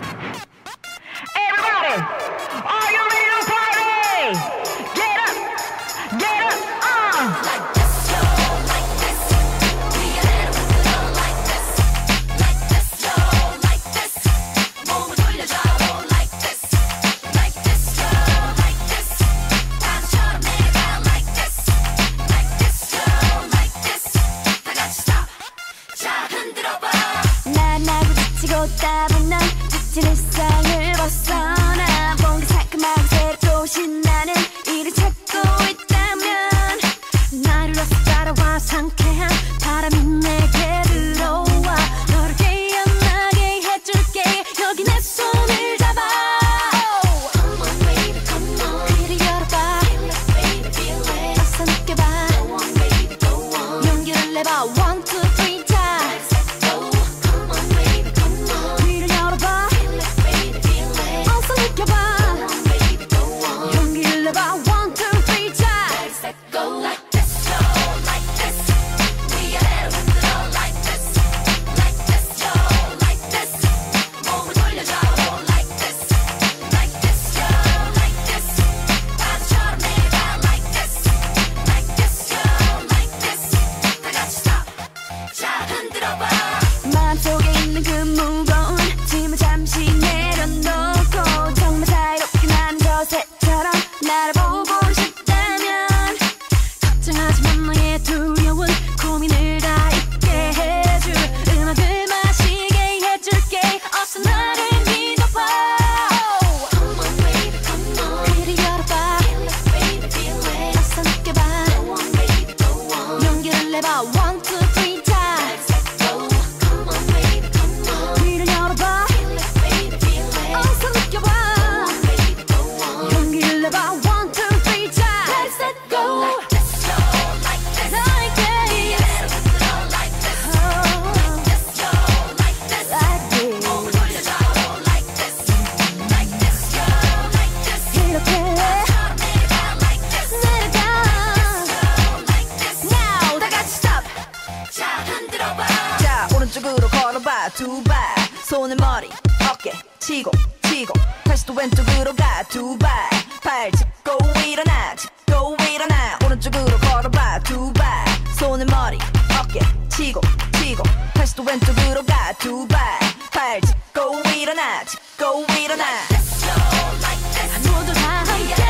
Everybody, are you ready to party? Get up, get up. Like this, like this. A little like this, like this, like this. like this, like this, like this. like this, like this, like this. stop, 흔들어봐. 나고 따분한. 지친 일상을 벗어나 뭔가 상큼하고 새롭고 신나는 일을 찾고 있다면 나를 따라와 상쾌한 바람이 내 두 발. 손을 머리 어깨 치고 치고. 다시 또 왼쪽으로 가두 발. 팔 짚고 일어나 짚고 일어나. 오른쪽으로 걸어봐 두 발. 손을 머리 어깨 치고 치고. 다시 또 왼쪽으로 가두 발. 팔 짚고 일어나 짚고 일어나. This. 모두 다 함께